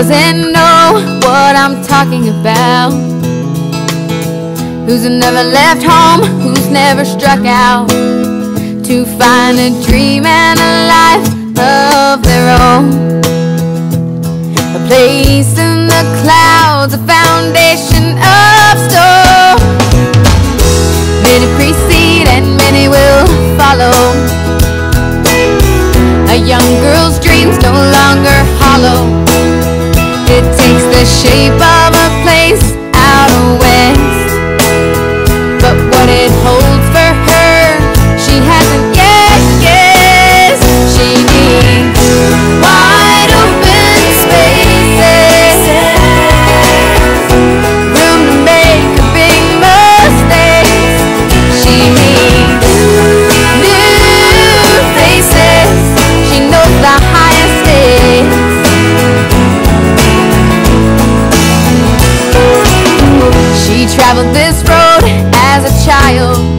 doesn't know what I'm talking about. Who's never left home, who's never struck out to find a dream and a life of their own. A place in the clouds, a foundation of stone. Many precede and many will follow. A young girl's dreams no the shape of traveled this road as a child.